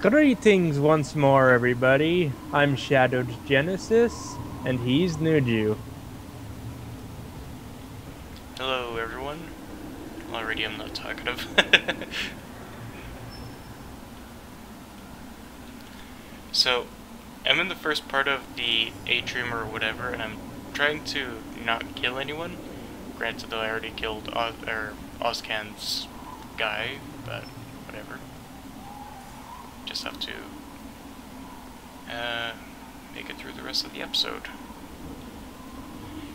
Greetings once more, everybody. I'm Shadowed Genesis, and he's Nuju. Hello, everyone. Already, I'm not talkative. so, I'm in the first part of the atrium or whatever, and I'm trying to not kill anyone. Granted, though, I already killed Oz guy, but whatever. Just have to uh, make it through the rest of the episode.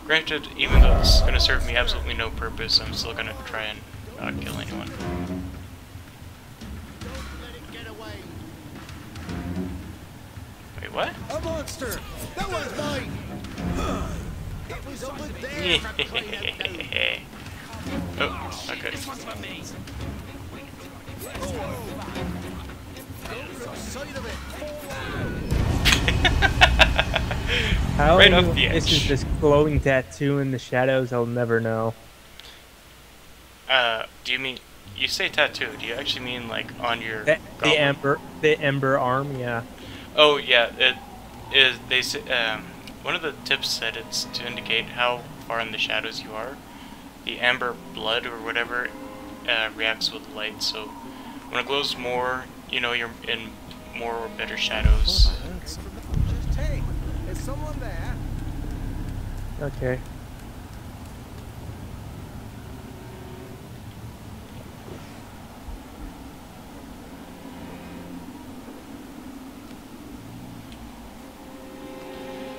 Granted, even though this is going to serve me absolutely no purpose, I'm still going to try and not kill anyone. Wait, what? A monster! That was mine! It was over there! oh, okay. Side of it! How Right off the this is edge. this glowing tattoo in the shadows, I'll never know. Uh, do you mean, you say tattoo, do you actually mean like on your The, the ember, the ember arm, yeah. Oh yeah, it is. They say um, one of the tips said it's to indicate how far in the shadows you are. The amber blood or whatever uh, reacts with light, so when it glows more, you know you're in more or better shadows. Just hey, is someone there? Okay.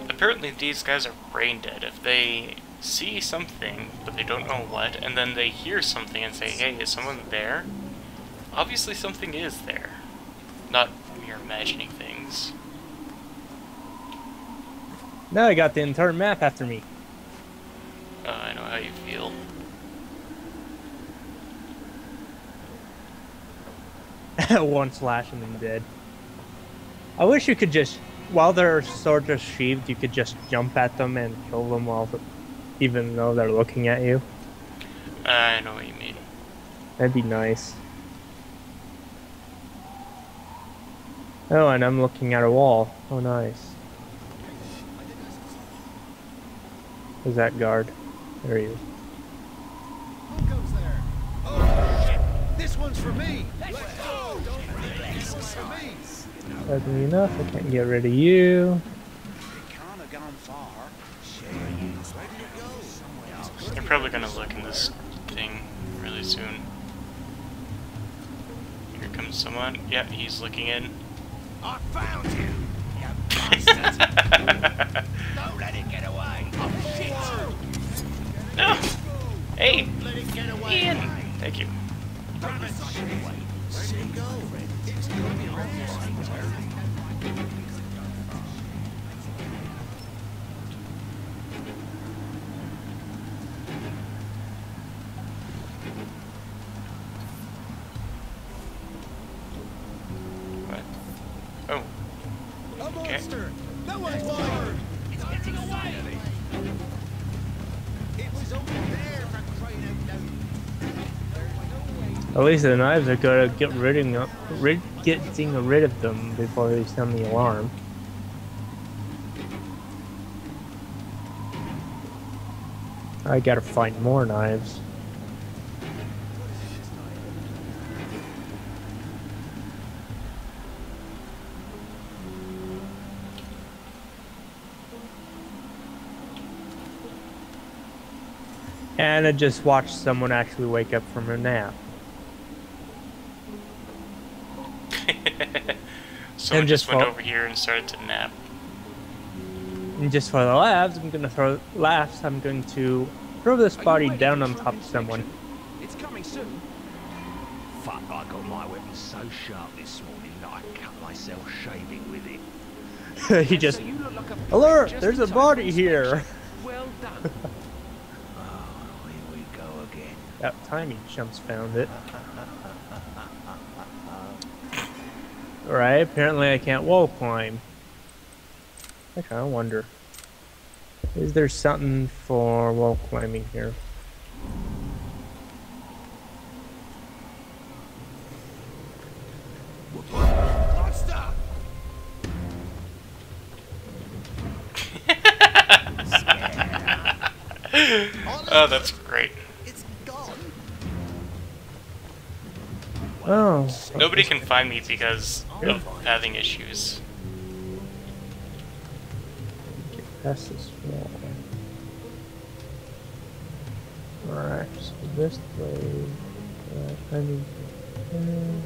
Apparently, these guys are brain dead. If they see something but they don't know what, and then they hear something and say, "Hey, is someone there?" Obviously, something is there, not mere imagining things. Now I got the entire map after me. Uh, I know how you feel. One slash and then dead. I wish you could just, while they're sort of sheathed, you could just jump at them and kill them while, even though they're looking at you. I know what you mean. That'd be nice. Oh, and I'm looking at a wall. Oh, nice. Is that guard? There he is. Who goes there? Oh, shit! This one's for me! Let's go! This is for me! Oddly enough, I can't get rid of you. Can't have gone far. Jeez, where did it go? Somewhere else. They're probably gonna look in this thing really soon. Here comes someone. Yeah, he's looking in. I found you! You bastard! Don't let it get away! Oh, shit! No! Hey! Let it get away! Ian! Thank you. Where'd it go? It's coming What? Least the knives are good at get rid of, rid, getting rid of them before they sound the alarm. I gotta find more knives. And I just watched someone actually wake up from a nap. Someone just just went over here and started to nap. And just for the laughs, I'm gonna throw laughs. I'm going to throw this body down on top of someone. It's coming soon. Fuck, I got my weapon so sharp this morning that I cut myself shaving with it. he just So like alert. just There's a body here. Well done. oh, here we go again. That timing chumps found it. Alright, apparently I can't wall climb. I kinda wonder. Is there something for wall climbing here? oh, that's great. Oh. Nobody can find me because of having issues. Past this wall. Alright, so this way. Uh, I need. uh,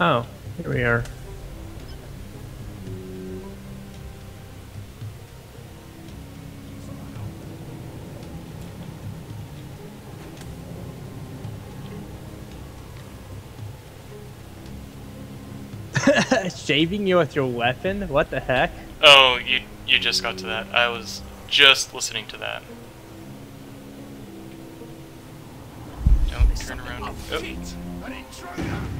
Oh, here we are. Shaving you with your weapon? What the heck? Oh, you you just got to that. I was just listening to that. Don't turn around. Oh,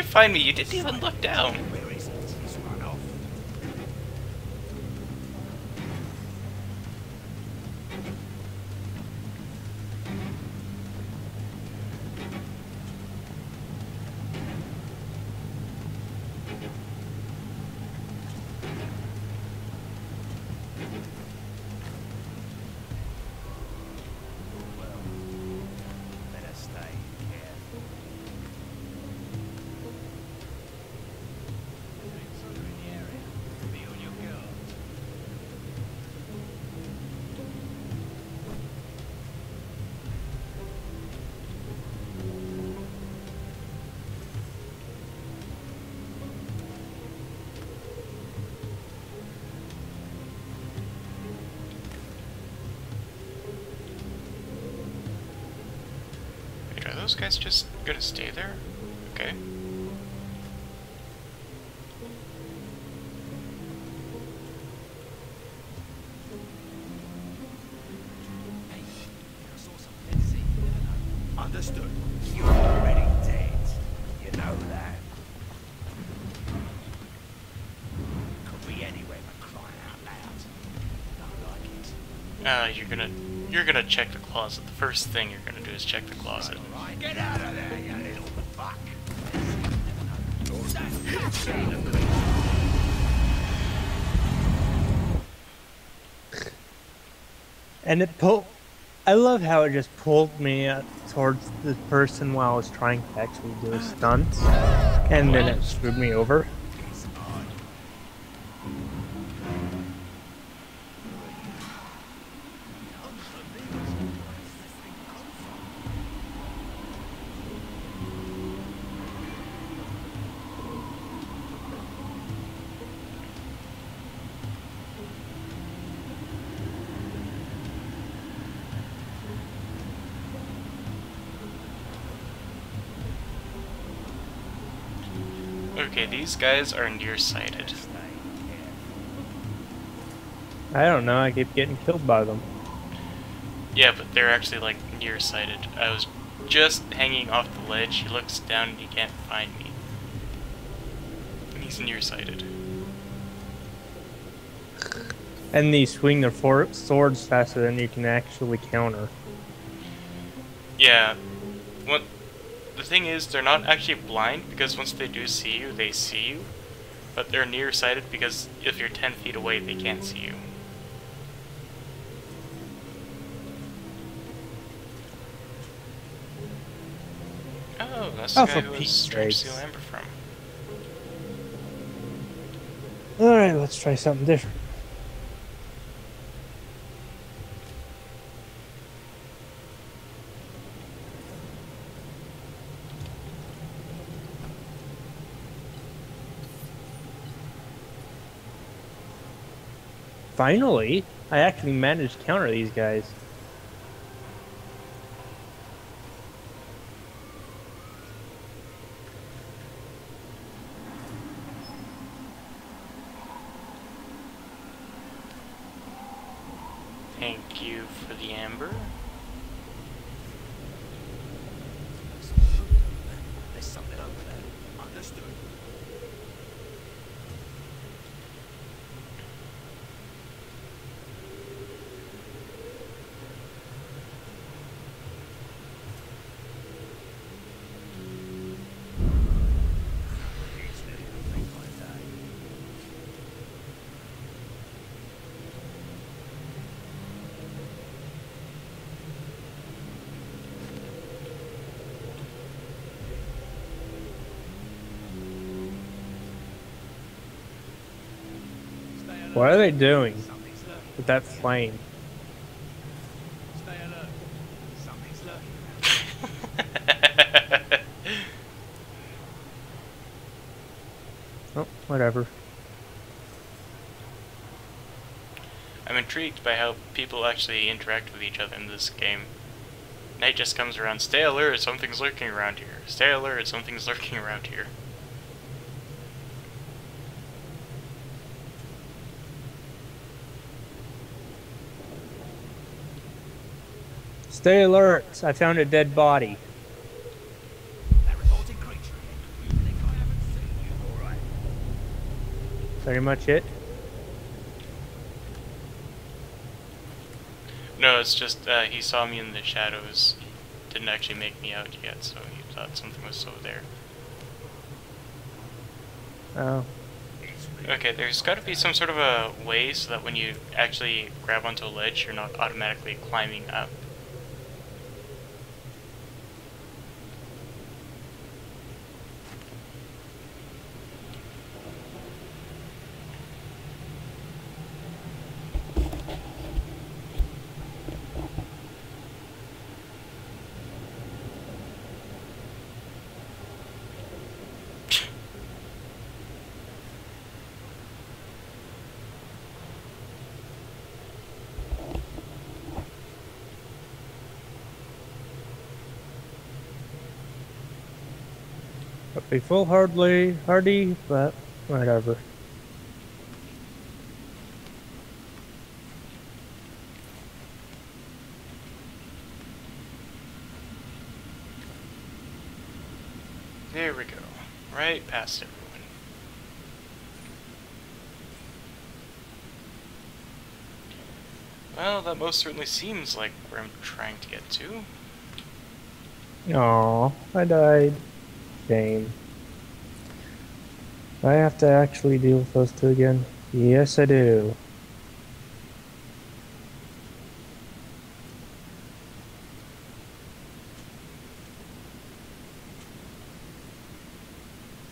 you find me? You didn't even look down. Those guys just gonna stay there? Okay. Hey, I saw something. See, you never know. Understood. You're already dead. You know that. Could be anywhere but crying out loud. Don't like it. Uh, you're gonna you're gonna check the closet. The first thing you're gonna do is check the closet. Get out of there, you little fuck. And it pulled. I love how it just pulled me uh, towards the person while I was trying to actually do a stunt, and then it screwed me over. Okay, these guys are nearsighted. I don't know. I keep getting killed by them. Yeah, but they're actually like nearsighted. I was just hanging off the ledge. He looks down and he can't find me. And he's nearsighted. And they swing their for- swords faster than you can actually counter. Yeah. What the thing is, they're not actually blind because once they do see you, they see you. But they're nearsighted because if you're 10 feet away, they can't see you. Oh, that's oh, the Oh, guy who was trying to steal Amber from. Alright, let's try something different. Finally, I actually managed to counter these guys. Thank you for the amber. There's something over there. Understood. It's nearly a thing like that. Stay alert. What are they doing with that flame? Stay alert. Something's lurking. Oh, whatever. I'm intrigued by how people actually interact with each other in this game. Night just comes around, stay alert, something's lurking around here. Stay alert, something's lurking around here. Stay alert! I found a dead body. That revolting creature again. You think I haven't seen you? All right. Pretty much it. No, it's just uh, he saw me in the shadows. Didn't actually make me out yet, so he thought something was over there. Oh. Okay, there's got to be some sort of a way so that when you actually grab onto a ledge, you're not automatically climbing up. I'd be full hardly hardy, but whatever. There we go. Right past everyone. Well, that most certainly seems like where I'm trying to get to. Aw, I died. Do I have to actually deal with those two again? Yes, I do.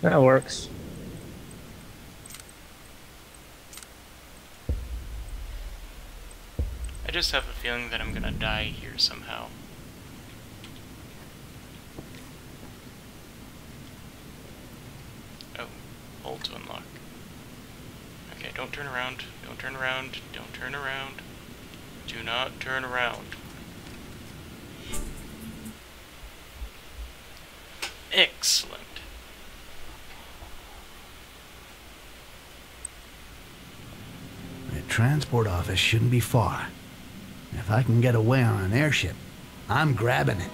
That works. I just have a feeling that I'm gonna die here somehow. Oh, hold to unlock. Okay, don't turn around, don't turn around, don't turn around. Do not turn around. Excellent. The transport office shouldn't be far. If I can get away on an airship, I'm grabbing it.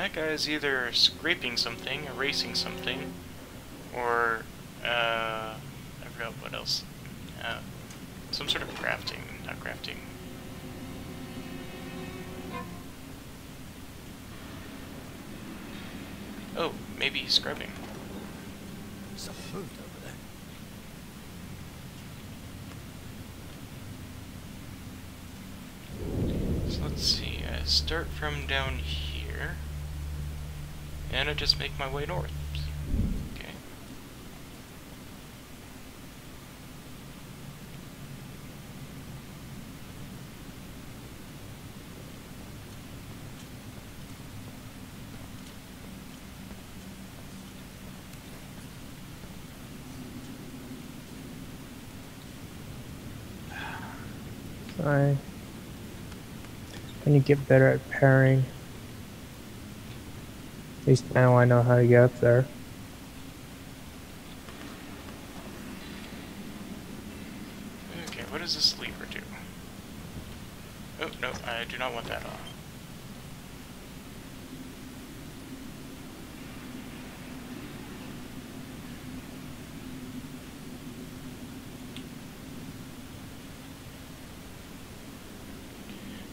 That guy is either scraping something, erasing something, or, uh, I forgot what else. Uh, some sort of crafting, not crafting. Oh, maybe he's scrubbing. Something moved over there. So let's see, I start from down here. And I just make my way north. Okay. I. When you get better at pairing. Least now I know how to get up there. Okay, what does this lever do? Oh, no, I do not want that on.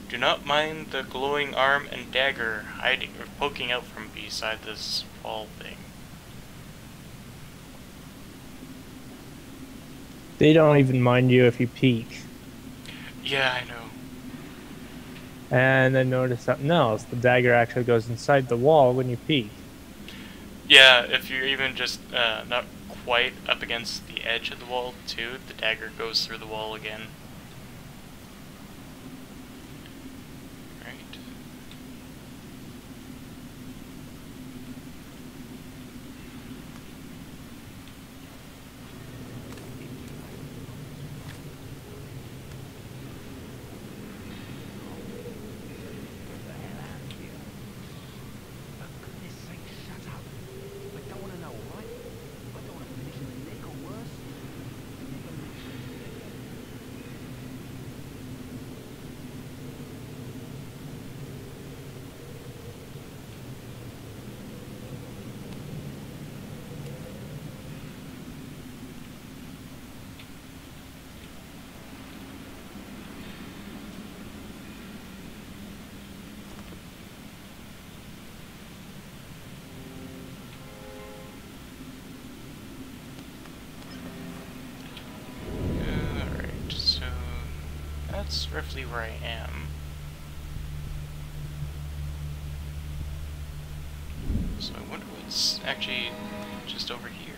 Do not mind the glowing arm and dagger hiding or poking out from beside this wall thing. They don't even mind you if you peek. Yeah, I know. And then notice something else. The dagger actually goes inside the wall when you peek. Yeah, if you're even just uh, not quite up against the edge of the wall, too, the dagger goes through the wall again. Right. For goodness sake, shut up. I don't want to know, all right? I don't want to finish in the nick or worse. Never mention it again. Alright, so that's roughly where I am. So I wonder what's actually just over here.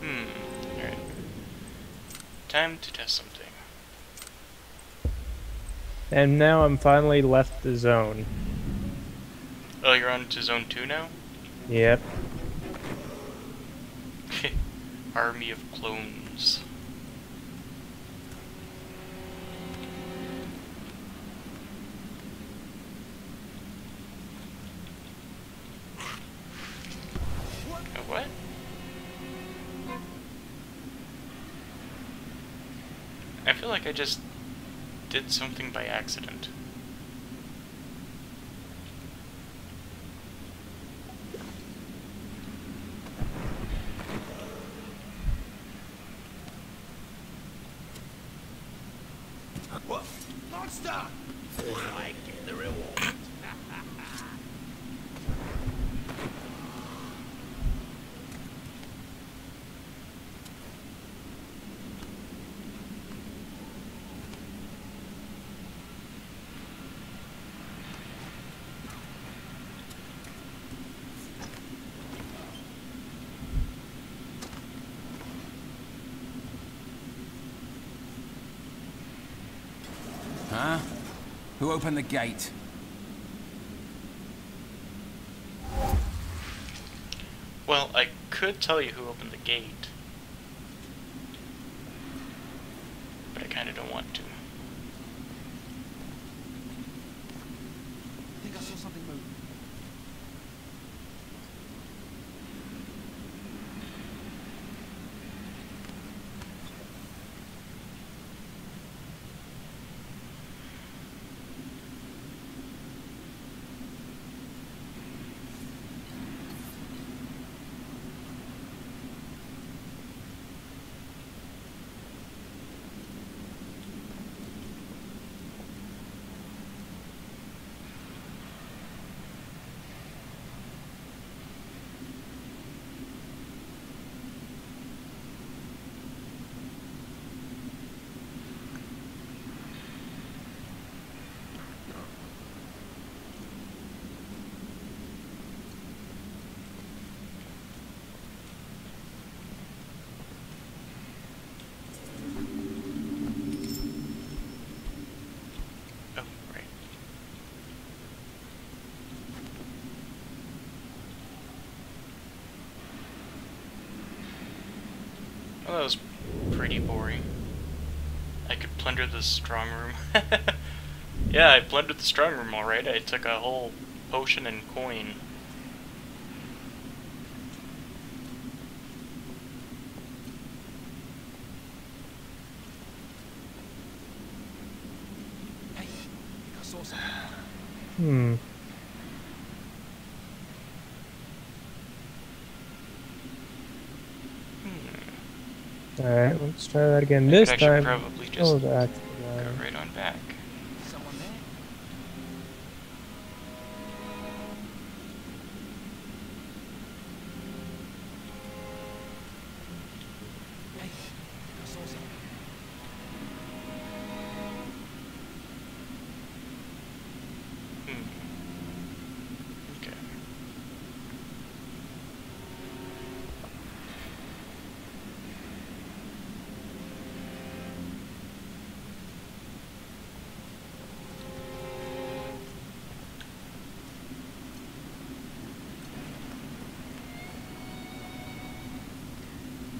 Hmm. Time to test something. And now I'm finally left the zone. Oh, you're on to zone 2 now? Yep. Army of clones. What? I feel like I just did something by accident. Who opened the gate? Well, I could tell you who opened the gate. Well, that was pretty boring. I could plunder the strong room. yeah, I plundered the strong room alright. I took a whole potion and coin. Hey, I saw something. Hmm. Hmm. Alright, let's try that again. I This time. probably just Oh, go right on back.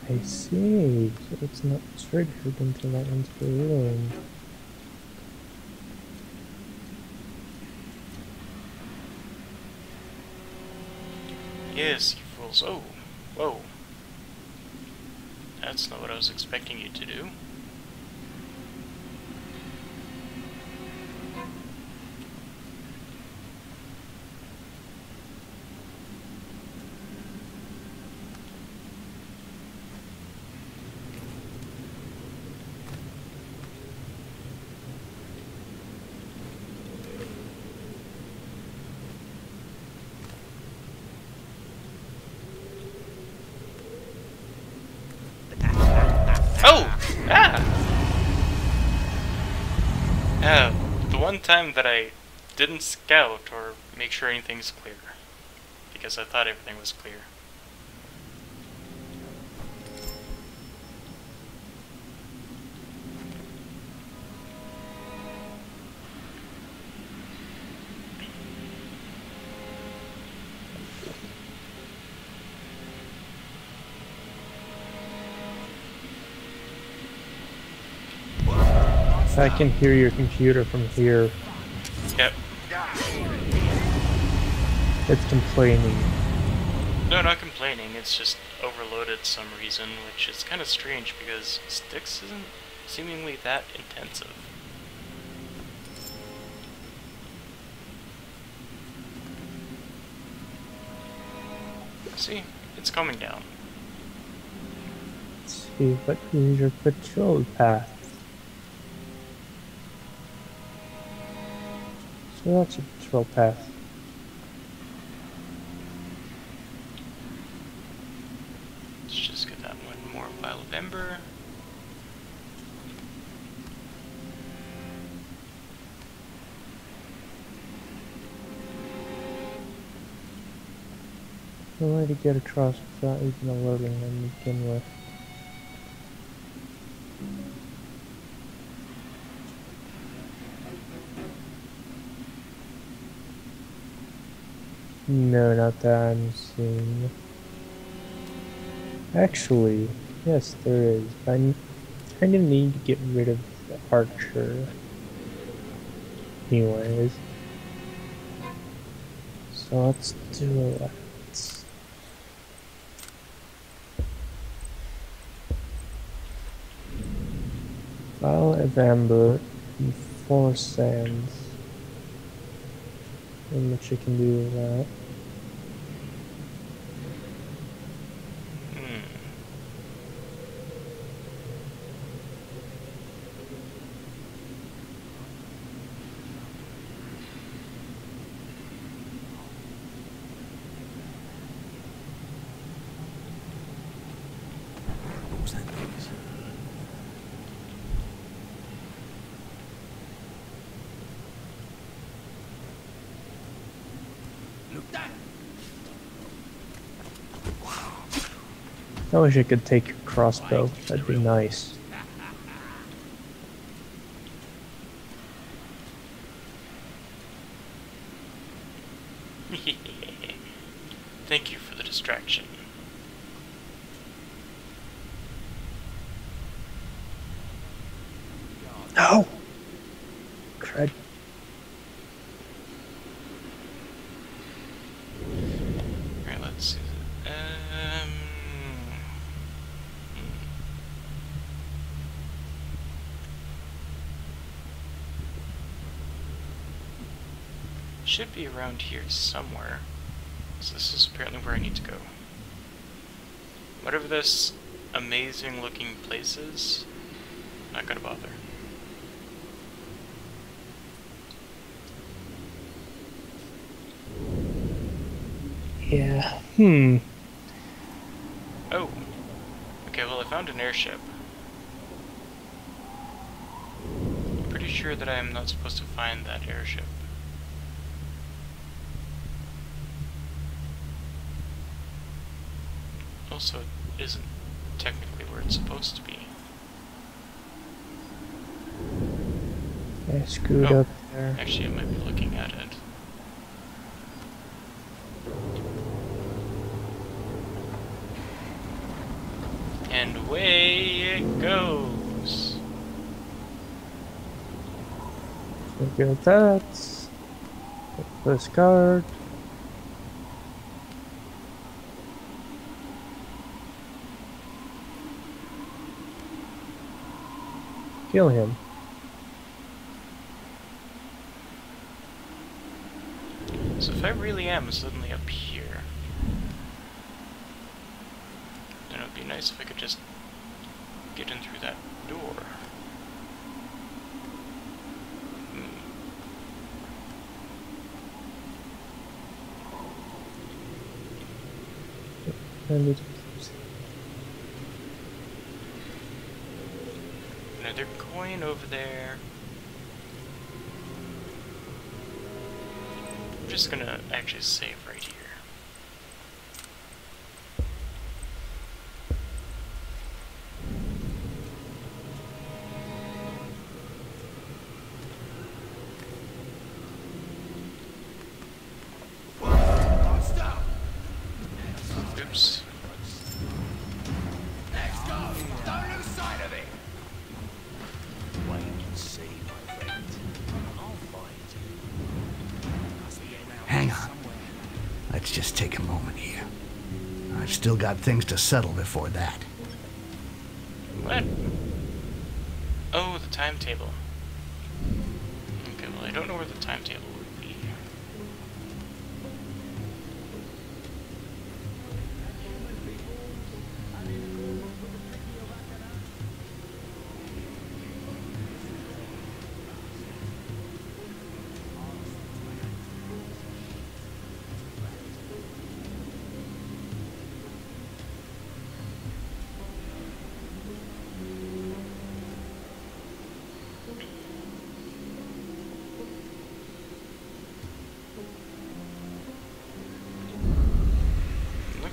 I see. So it's not triggered until I enter the room. Yes, you fools. Oh, whoa. That's not what I was expecting you to do. Oh! Ah! Uh, the one time that I didn't scout or make sure anything's clear. Because I thought everything was clear. I can hear your computer from here. Yep. It's complaining. No, not complaining, it's just overloaded some reason, which is kind of strange because Styx isn't seemingly that intensive. See, it's coming down. Let's see, what is your patrol path? So that's your patrol path. Let's just get that one more vial of ember. No way to get across without even alerting them to begin with. No, not that I'm seeing. Actually, yes, there is. I kind of need to get rid of the archer. Anyways. So let's do that. File of amber and four sands. And what you can do with that. I wish I could take your crossbow. That'd be nice. Thank you for the distraction. No! Crud. Should be around here somewhere. So this is apparently where I need to go. Whatever this amazing looking place is, not gonna bother. Yeah. Hmm. Oh. Okay, well I found an airship. I'm pretty sure that I am not supposed to find that airship. Also, it isn't technically where it's supposed to be. I screwed Oh. up there. Actually, I might be looking at it. And away it goes. Look at that. This card. Kill him. So if I really am suddenly up here, then it would be nice if I could just get in through that door. Hmm. And Another coin over there. I'm just gonna actually save right here. Still got things to settle before that. What? Oh, the timetable.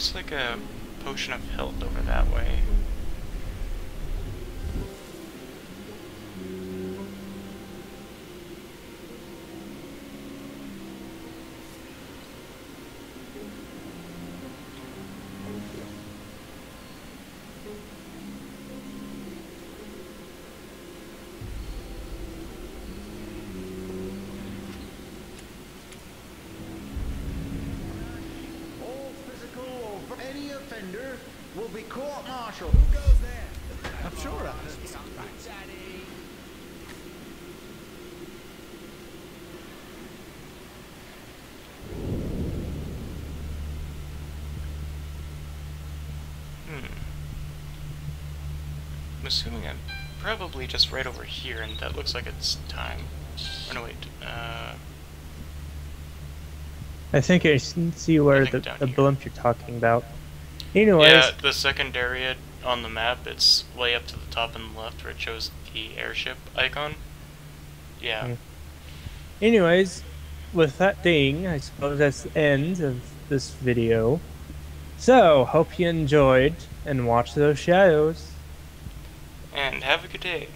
Looks like a potion of health over that way. Offender will be court-martialed. Who goes there? I'm sure I Daddy! Hmm. I'm assuming I'm probably just right over here, and that looks like it's time. Oh no, wait. Uh, I think I s- see where the, the blimp you're talking about. Anyways, yeah, the second area on the map, it's way up to the top and left where it shows the airship icon. Yeah. Hmm. anyways, with that being, I suppose that's the end of this video. So, hope you enjoyed and watch those shadows. And have a good day.